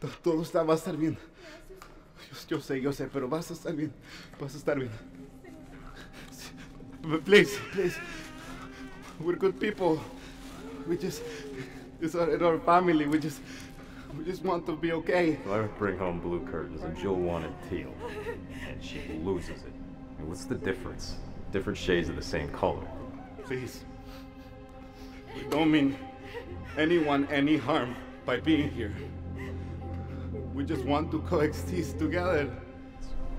To- Todo está, va a estar bien. Yo, yo sé, yo sé, pero vas a estar bien. Vas a estar bien. Please, please. We're good people. We just, it's our, it's our family. We just, we just want to be okay. If I bring home blue curtains and Jill wanted teal, and she loses it, I mean, what's the difference? Different shades of the same color. Please. We don't mean anyone any harm by being here. We just want to coexist together.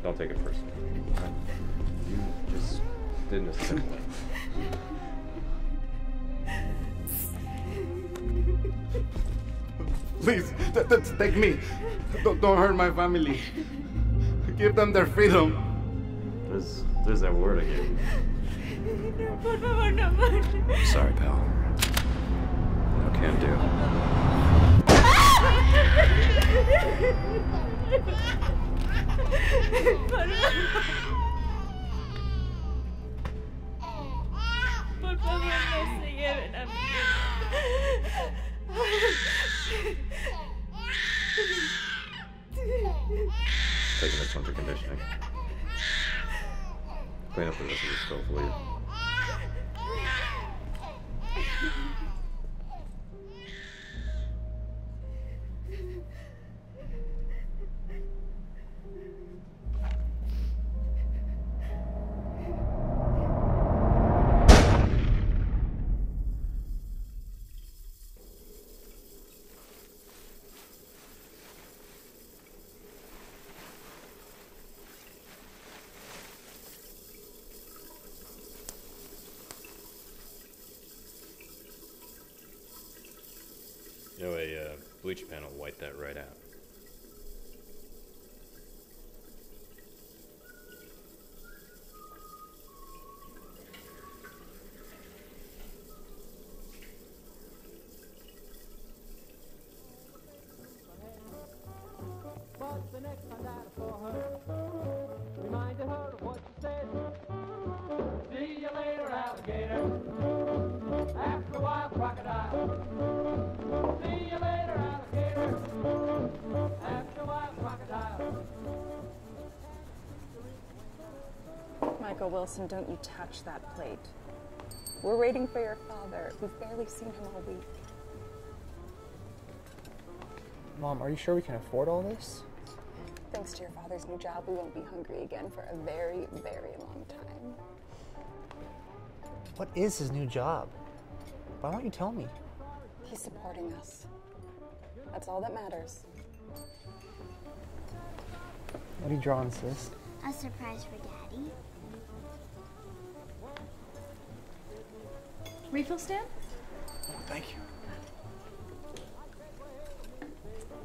Don't take it personally. You just didn't assimilate. Please, th- th- take me. Don't, don't hurt my family. Give them their freedom. There's, there's that word again. Por favor, no, amor. Sorry, pal. No can do. Taking this one for conditioning. Clean up the rest of the stove, will? You a uh, bleach pen will wipe that right out. But Michael Wilson, don't you touch that plate. We're waiting for your father. We've barely seen him all week. Mom, are you sure we can afford all this? Thanks to your father's new job, we won't be hungry again for a very, very long time. What is his new job? Why won't you tell me? He's supporting us. That's all that matters. What are you drawing, sis? A surprise for Daddy. Refill stand? Oh, Thank you.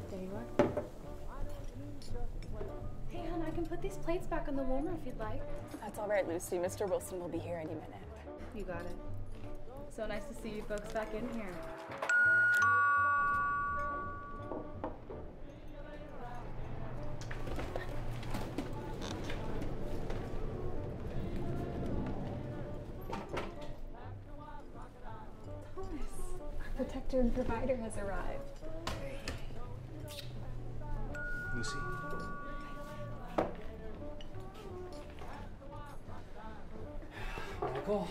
There you are. Hey, hon, I can put these plates back on the warmer if you'd like. That's all right, Lucy. Mr. Wilson will be here any minute. You got it. So nice to see you folks back in here. Our provider has arrived. Lucy. Michael.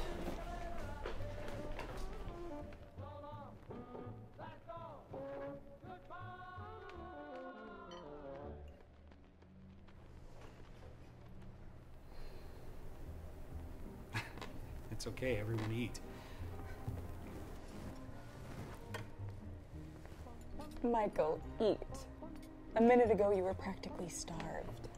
It's okay, everyone eat. Michael, eat. A minute ago, you were practically starved.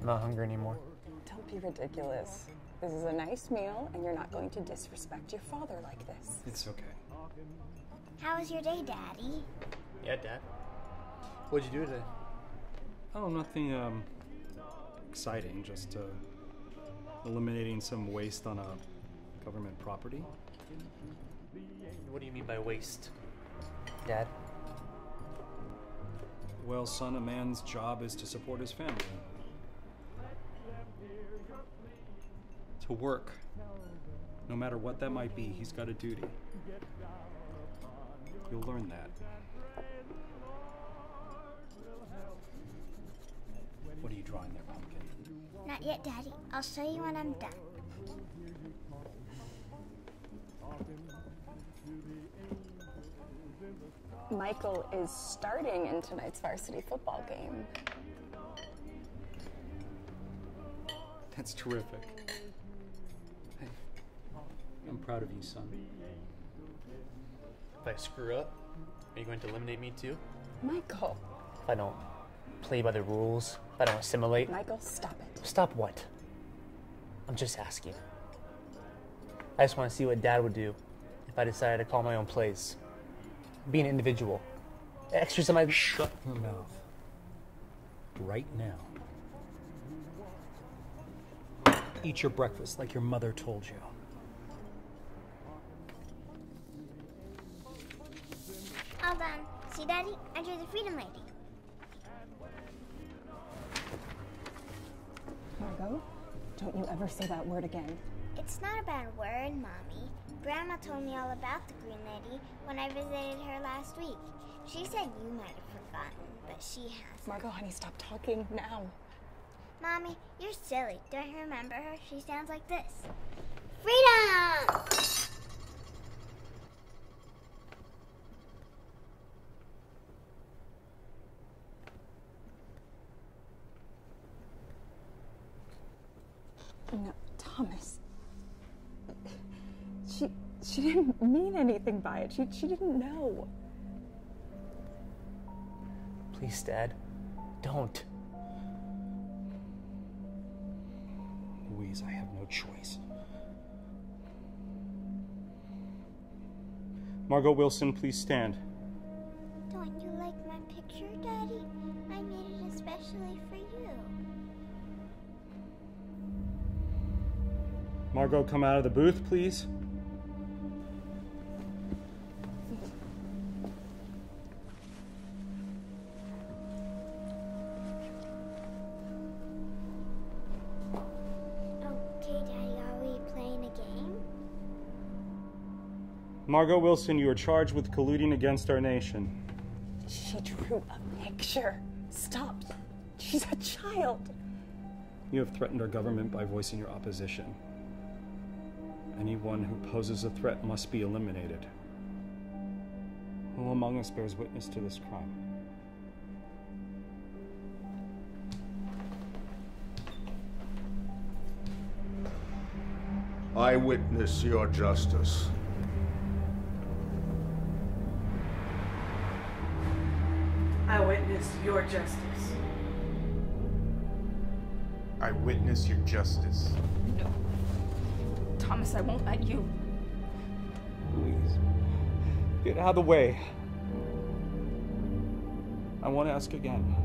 I'm not hungry anymore. Don't be ridiculous. This is a nice meal, and you're not going to disrespect your father like this. It's okay. How was your day, Daddy? Yeah, Dad. What'd you do today? Oh, nothing um, exciting. Just uh, eliminating some waste on a government property. What do you mean by waste? Dad? well, son, a man's job is to support his family. To work. No matter what that might be, he's got a duty. You'll learn that. What are you drawing there, Pumpkin? Not yet, Daddy. I'll show you when I'm done. Michael is starting in tonight's varsity football game. That's terrific. Hey, I'm proud of you, son. If I screw up, are you going to eliminate me too? Michael. If I don't play by the rules, if I don't assimilate. Michael, stop it. Stop what? I'm just asking. I just want to see what Dad would do if I decided to call my own plays. Be an individual. Extras on my. Shut your mouth. Right now. Eat your breakfast like your mother told you. All done. Um, see, Daddy? I drew the Freedom Lady. Margot, don't you ever say that word again. It's not a bad word, Mommy. Grandma told me all about the Green Lady when I visited her last week. She said you might have forgotten, but she hasn't. Margot, honey, stop talking now. Mommy, you're silly. Don't you remember her? She sounds like this. Freedom! No, Thomas. She she didn't mean anything by it. She she didn't know. Please, Dad. Don't. Louise, I have no choice. Margot Wilson, please stand. Don't you like my picture, Daddy? I made it especially for you. Margot, come out of the booth, please. Margot Wilson, you are charged with colluding against our nation. She drew a picture. Stop. She's a child. You have threatened our government by voicing your opposition. Anyone who poses a threat must be eliminated. Who among us bears witness to this crime? I witness your justice. Witness your justice. I witness your justice. No. Thomas, I won't let you. Please. Get out of the way. I want to ask again.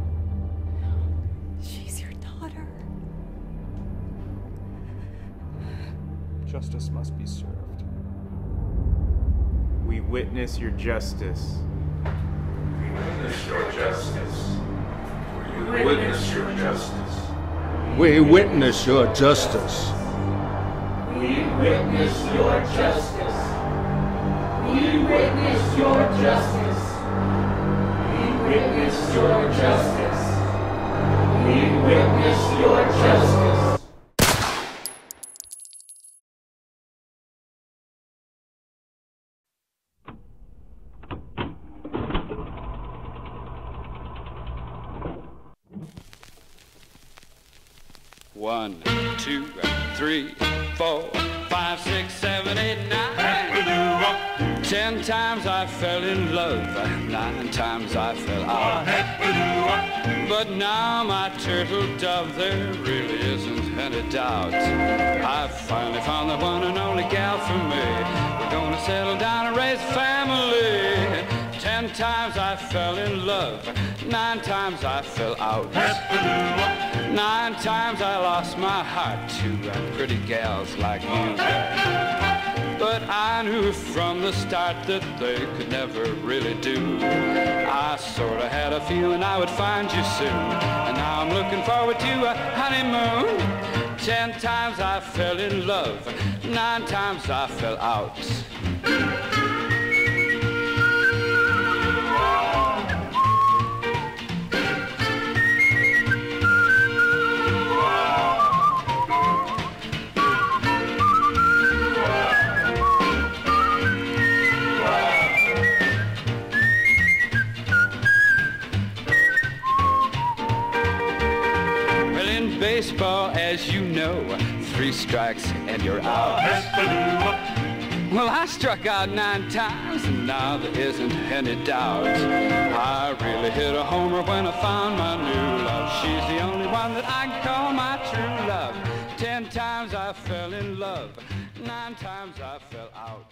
She's your daughter. Justice must be served. We witness your justice. Witness your justice. We witness your justice. We witness your justice. We witness your justice. We witness your justice. We witness your justice. We witness your justice. One, two, three, four, five, six, seven, eight, nine. Ten times I fell in love, nine times I fell out. But now my turtle dove, there really isn't any doubt. I finally found the one and only gal for me. We're gonna settle down and raise a family. Times I fell in love, nine times I fell out. Nine times I lost my heart to pretty gals like you. But I knew from the start that they could never really do. I sorta had a feeling I would find you soon. And now I'm looking forward to a honeymoon. Ten times I fell in love, nine times I fell out. Baseball, as you know, three strikes and you're out. Well, I struck out nine times, and now there isn't any doubt. I really hit a homer when I found my new love. She's the only one that I can call my true love. Ten times I fell in love, nine times I fell out.